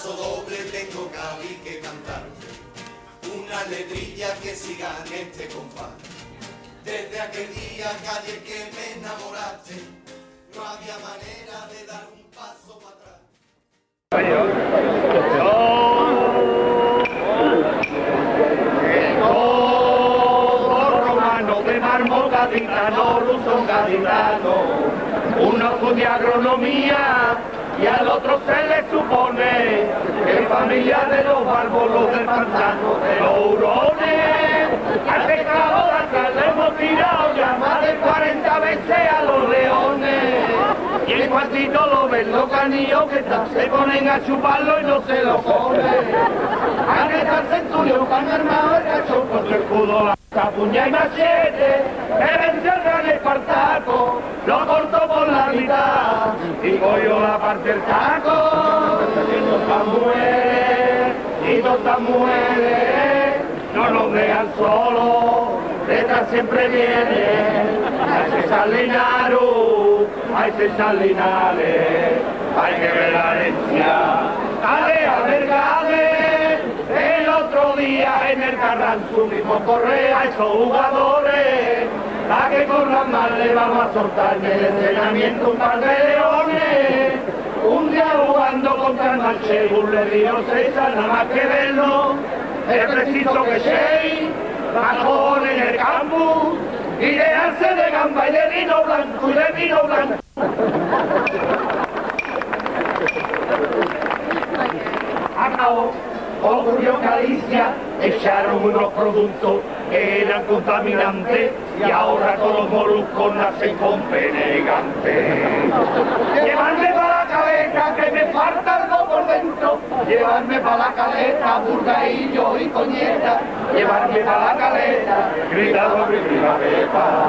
paso doble tengo Cali que cantar. Una letrilla que siga en este compás. Desde aquel día, calle que me enamoraste, no había manera de dar un paso para atrás. Romano de mármol gaditano, ruso gaditano, uno estudia agronomía y al otro se le supone que familia de los bárbaros del pantano de los hurones. Al pescado de atrás le hemos tirado ya más de 40 veces a los leones. Y en cuantito lo ven los canillos que se ponen a chuparlo y no se lo comen. Al estar centurión pan armado el cachorro con su escudo, lanza, puña y machete, que venció el Espartaco, lo cortó por la mitad y cogió la parte del taco. Y todas mujeres, y todas mujeres, no nos dejan solos, detrás siempre viene, a ese Salinaru, a ese Salinales, hay que ver la herencia, Carranzo mismo corre a esos jugadores, a que corran más le vamos a soltar en el entrenamiento un par de leones. Un día jugando contra el Manchego le dio César, nada más que verlo, es preciso que Shea bajón en el campus y dejarse de gamba y de vino blanco y de vino blanco. Acabó, ocurrió en Galicia, echaron unos productos que eran contaminantes y ahora todos los moluscos nacen con pene gigante. Llevarme para la cabeza que me falta algo por dentro, llevarme para la caleta, burgaillo y coñeta, llevarme para la caleta, gritando mi prima Pepa.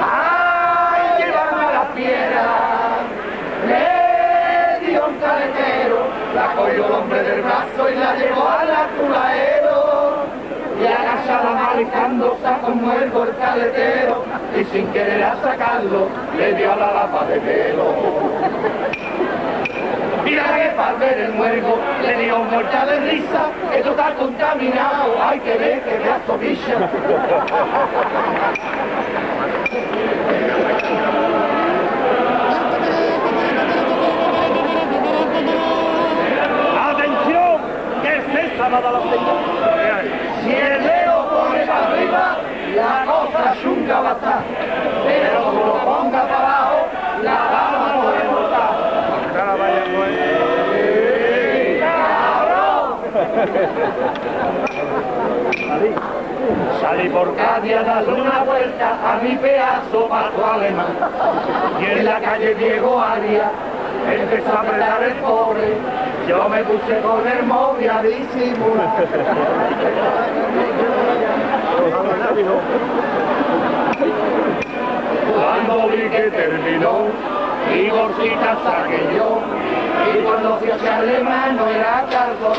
¡Ay, llevarme a la piedra! Le dio un caletero, la cogió el hombre del brazo y la llevó al atulaero. Y agachada maricándose como el el caletero, y sin querer a sacarlo, le dio a la lapa de pelo. Mira que para ver el muergo le dio muerta de risa, esto está contaminado, hay que ver que pedazo bicha. Si el dedo pone para arriba, la cosa chunga va a estar. Pero si lo ponga para abajo, la dama no puede. ¡Eh, cabrón! Salí por Cádiz a darle una vuelta a mi pedazo pato alemán. Y en la calle Diego Arias empezó a apretar el pobre. Yo me puse con el móvil a disimular. Cuando vi que terminó, mi bolsita saqué yo. Y cuando fui a echarle mano era cartón.